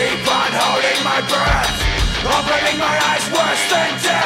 keep on holding my breath. Opening my eyes worse than death.